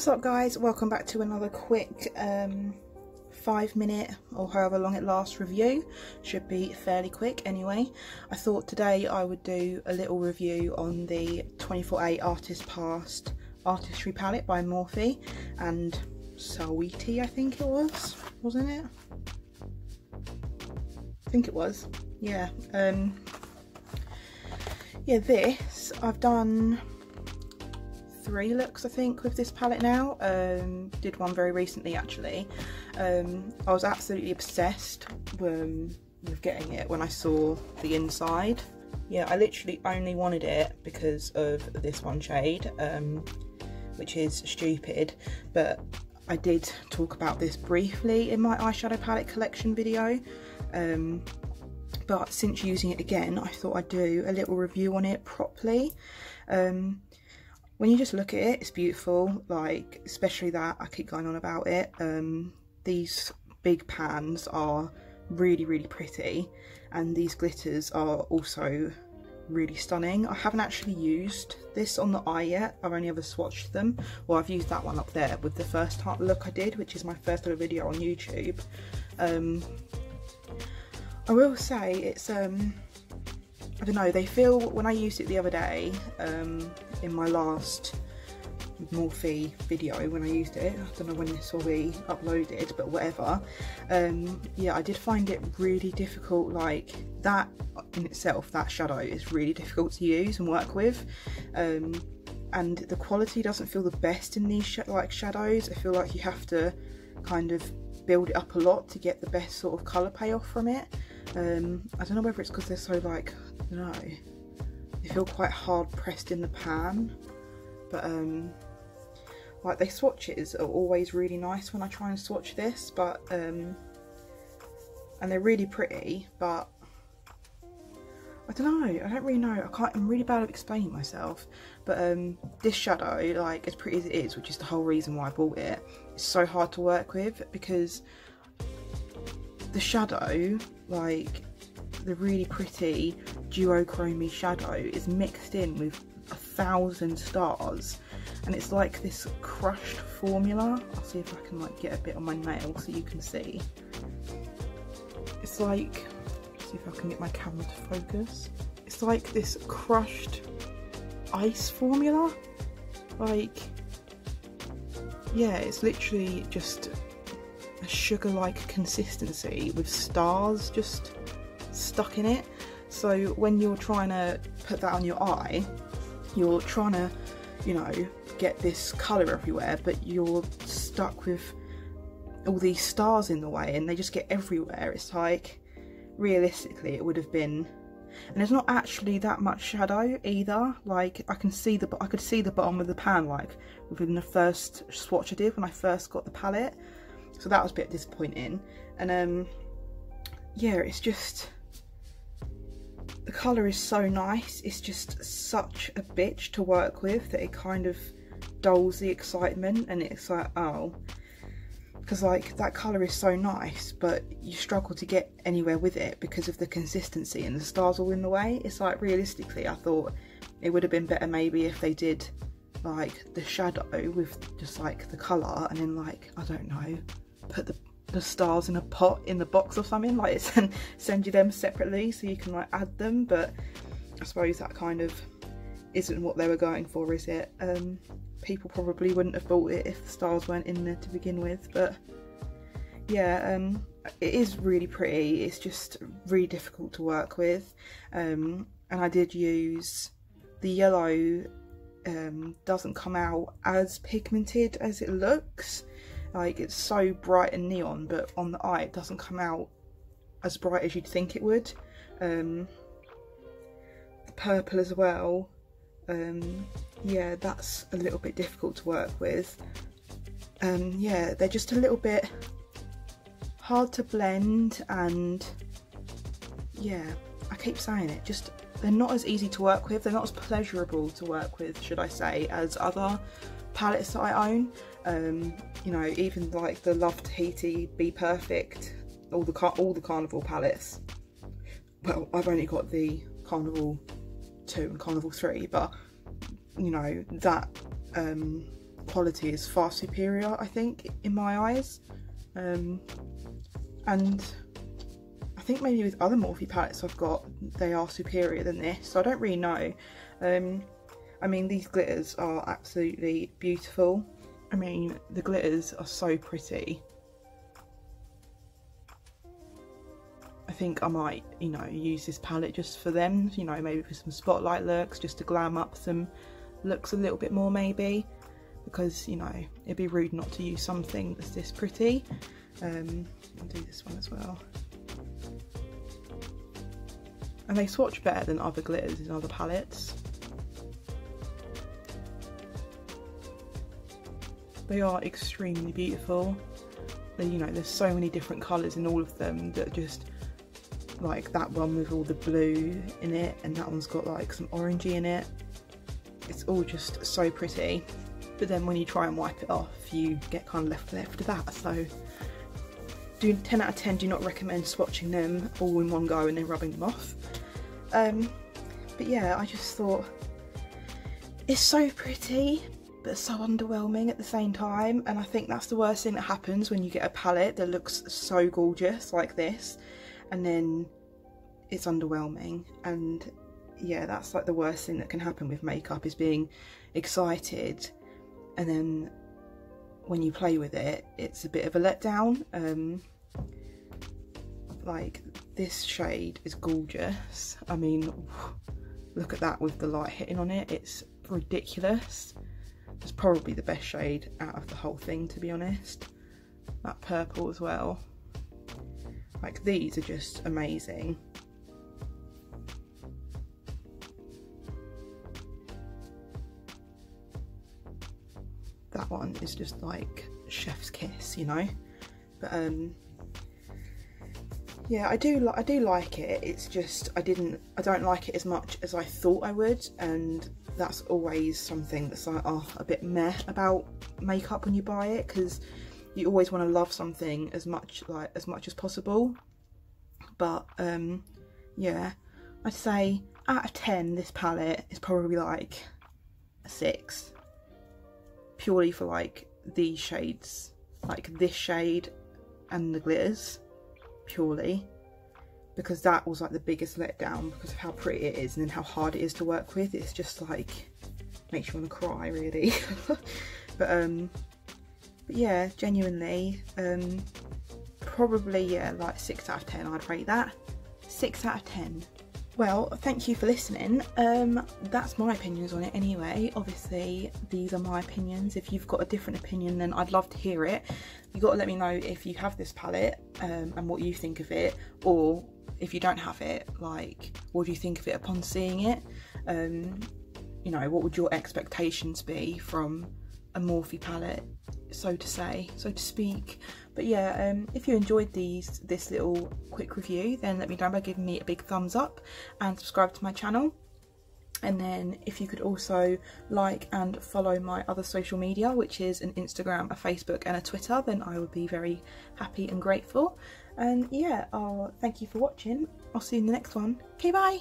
What's up guys? Welcome back to another quick um, five minute or however long it lasts review. Should be fairly quick anyway. I thought today I would do a little review on the 24A Artist Pass Artistry Palette by Morphe and Saweetie I think it was, wasn't it? I think it was, yeah. Um, yeah, this I've done three looks I think with this palette now. Um, did one very recently actually. Um, I was absolutely obsessed um, with getting it when I saw the inside. Yeah, I literally only wanted it because of this one shade, um, which is Stupid, but I did talk about this briefly in my eyeshadow palette collection video. Um, but since using it again, I thought I'd do a little review on it properly. Um, when you just look at it, it's beautiful, like, especially that, I keep going on about it. Um, these big pans are really, really pretty, and these glitters are also really stunning. I haven't actually used this on the eye yet, I've only ever swatched them. Well, I've used that one up there with the first look I did, which is my first ever video on YouTube. Um, I will say it's, um, I don't know, they feel, when I used it the other day, um, in my last Morphe video when I used it, I don't know when this will be uploaded, but whatever, um, yeah, I did find it really difficult, like, that in itself, that shadow is really difficult to use and work with, um, and the quality doesn't feel the best in these sh like shadows, I feel like you have to kind of build it up a lot to get the best sort of colour payoff from it, um, I don't know whether it's because they're so like no. They feel quite hard pressed in the pan. But um like they swatches are always really nice when I try and swatch this, but um and they're really pretty, but I don't know, I don't really know, I can't, I'm really bad at explaining myself, but um, this shadow, like as pretty as it is, which is the whole reason why I bought it, it's so hard to work with because the shadow, like the really pretty duochrome shadow is mixed in with a thousand stars and it's like this crushed formula. I'll see if I can like get a bit on my nail so you can see. It's like, see if I can get my camera to focus. It's like this crushed ice formula. Like, yeah, it's literally just a sugar-like consistency with stars just stuck in it. So when you're trying to put that on your eye, you're trying to, you know, get this colour everywhere, but you're stuck with all these stars in the way and they just get everywhere. It's like, realistically, it would have been and there's not actually that much shadow either like I can see the I could see the bottom of the pan like within the first swatch I did when I first got the palette so that was a bit disappointing and um yeah it's just the colour is so nice, it's just such a bitch to work with that it kind of dulls the excitement and it's like, oh, because like that colour is so nice but you struggle to get anywhere with it because of the consistency and the stars all in the way. It's like realistically I thought it would have been better maybe if they did like the shadow with just like the colour and then like, I don't know, put the the stars in a pot in the box or something like it send, send you them separately so you can like add them but I suppose that kind of isn't what they were going for is it? Um, people probably wouldn't have bought it if the stars weren't in there to begin with but yeah um, it is really pretty it's just really difficult to work with um, and I did use the yellow um, doesn't come out as pigmented as it looks like it's so bright and neon, but on the eye it doesn't come out as bright as you'd think it would. Um, the purple as well, um, yeah, that's a little bit difficult to work with. Um, yeah, they're just a little bit hard to blend and yeah, I keep saying it, just they're not as easy to work with, they're not as pleasurable to work with, should I say, as other palettes that I own. Um, you know, even like the Love Tahiti, BPerfect, all the all the Carnival palettes. Well, I've only got the Carnival 2 and Carnival 3, but you know, that um, quality is far superior, I think, in my eyes. Um, and I think maybe with other Morphe palettes I've got, they are superior than this. So I don't really know. Um, I mean, these glitters are absolutely beautiful. I mean, the glitters are so pretty. I think I might, you know, use this palette just for them, you know, maybe for some spotlight looks, just to glam up some looks a little bit more maybe, because, you know, it'd be rude not to use something that's this pretty. Um, I'll do this one as well. And they swatch better than other glitters in other palettes. They are extremely beautiful. They, you know, there's so many different colours in all of them that just like that one with all the blue in it and that one's got like some orangey in it. It's all just so pretty. But then when you try and wipe it off, you get kind of left left with that. So do 10 out of 10 do not recommend swatching them all in one go and then rubbing them off. Um, but yeah, I just thought it's so pretty but so underwhelming at the same time and I think that's the worst thing that happens when you get a palette that looks so gorgeous like this and then it's underwhelming. And yeah that's like the worst thing that can happen with makeup is being excited and then when you play with it it's a bit of a letdown. Um like this shade is gorgeous. I mean look at that with the light hitting on it. It's ridiculous it's probably the best shade out of the whole thing to be honest that purple as well like these are just amazing. That one is just like chef's kiss, you know? But um yeah, I do I do like it. It's just I didn't I don't like it as much as I thought I would and that's always something that's like oh a bit meh about makeup when you buy it because you always want to love something as much like as much as possible. But um yeah I'd say out of 10 this palette is probably like a 6 purely for like these shades like this shade and the glitters purely because that was like the biggest letdown because of how pretty it is and then how hard it is to work with it's just like makes you want to cry really but um but yeah, genuinely, um, probably yeah, like 6 out of 10 I'd rate that. 6 out of 10. Well, thank you for listening. Um, that's my opinions on it anyway. Obviously, these are my opinions. If you've got a different opinion, then I'd love to hear it. You got to let me know if you have this palette um, and what you think of it, or if you don't have it, like, what do you think of it upon seeing it? Um, you know, what would your expectations be from a Morphe palette so to say, so to speak. But yeah, um, if you enjoyed these this little quick review, then let me know by giving me a big thumbs up and subscribe to my channel. And then if you could also like and follow my other social media, which is an Instagram, a Facebook and a Twitter, then I would be very happy and grateful. And yeah, I'll thank you for watching. I'll see you in the next one. Okay, bye!